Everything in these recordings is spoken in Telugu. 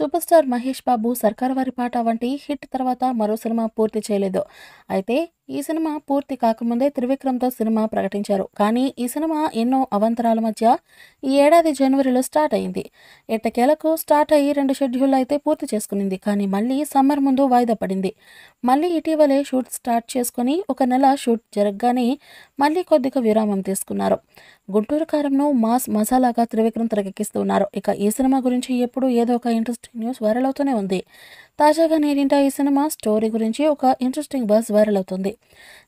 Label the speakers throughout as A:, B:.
A: సూపర్ స్టార్ మహేష్ బాబు 'సర్కార్ వారి పాట' వంటి హిట్ తర్వాత మరో సినిమా పూర్తి చేయలేదు. అయితే ఈ సినిమా పూర్తి కాకముందే త్రివిక్రమ్‌తో సినిమా ప్రకటించారు. కానీ ఈ సినిమా ఎన్నో అవంతరాల మధ్య ఈ ఏడాది జనవరిలో స్టార్ట్ అయింది. ఎట్టకేలకు స్టార్ట్ అయ్యి రెండు షెడ్యూల్ అయితే పూర్తి చేసుకునింది. కానీ మళ్ళీ సమ్మర్ ముందు వాయిదా పడింది. మళ్ళీ ఇటీవలే షూట్ స్టార్ట్ చేసుకుని ఒక నెల షూట్ జరగగానే మళ్ళీ కొద్దిగా విరామం తీసుకున్నారు. గుంటూరు కారంను మాస్ మసాలాగా త్రివిక్రమ్ తెరకెక్కిస్తున్నారు. ఇక ఈ సినిమా గురించి ఎప్పుడూ ఏదో ఒక ఇంట్రెస్టింగ్ న్యూస్ వైరల్ అవుతూనే ఉంది. తాజాగా నేడింట ఈ సినిమా స్టోరీ గురించి ఒక ఇంట్రెస్టింగ్ బస్ వైరల్ అవుతుంది.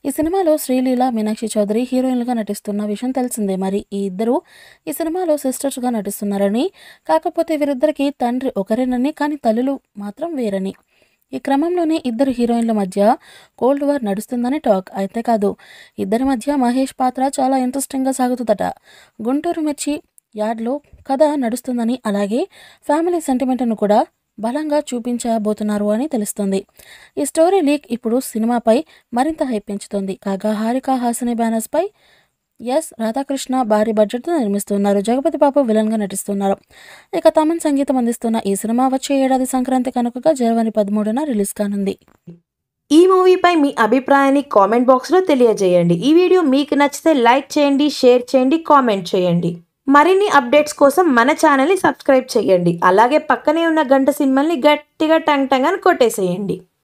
A: ఈ సినిమాలో శ్రీలీల, మీనాక్షి చౌదరి హీరోయిన్లుగా నటిస్తున్న విషయం తెలిసిందే. మరి ఈ ఇద్దరూ ఈ సినిమాలో సిస్టర్స్‌గా నటిస్తున్నారని, కాకపోతే వీరిద్దరికీ తండ్రి ఒకరేనని, కానీ తల్లులు మాత్రం వేరని. ఈ క్రమంలోనే ఇద్దరు హీరోయిన్ల మధ్య కోల్డ్ వార్ నడుస్తుందని టాక్. అయితే కాదు ఇద్దరి మధ్య మహేష్ పాత్ర చాలా ఇంట్రెస్టింగ్‌గా సాగుతుందట. గుంటూరు మిర్చి యార్డ్‌లో కథ నడుస్తుందని, అలాగే ఫ్యామిలీ సెంటిమెంట్‌ను కూడా బలంగా చూపించబోతున్నారు అని తెలుస్తుంది ఈ స్టోరీ లీక్ ఇప్పుడు సినిమాపై మరింత హైప్ పెంచుతుంది కాగా హారిక హాసిని బ్యానర్స్‌పై ఎస్. రాధాకృష్ణ భారీ బడ్జెట్‌తో నిర్మిస్తున్నారు. జగపతి బాబు విలన్‌గా నటిస్తున్నారు. ఇక తమన్ సంగీతం అందిస్తున్న ఈ సినిమా వచ్చే ఏడాది సంక్రాంతి కనుకగా జనవరి పదమూడున రిలీజ్ కానుంది.
B: ఈ మూవీపై మీ అభిప్రాయాన్ని కామెంట్ బాక్స్‌లో తెలియజేయండి. ఈ వీడియో మీకు నచ్చితే లైక్ చేయండి, షేర్ చేయండి, కామెంట్ చేయండి. మరిన్ని అప్డేట్స్ కోసం మన ఛానల్‌ని సబ్స్క్రైబ్ చేయండి. అలాగే పక్కనే ఉన్న గంట సినిమాల్ని గట్టిగా టంగ్ టంగ్ అని కొట్టేసేయండి.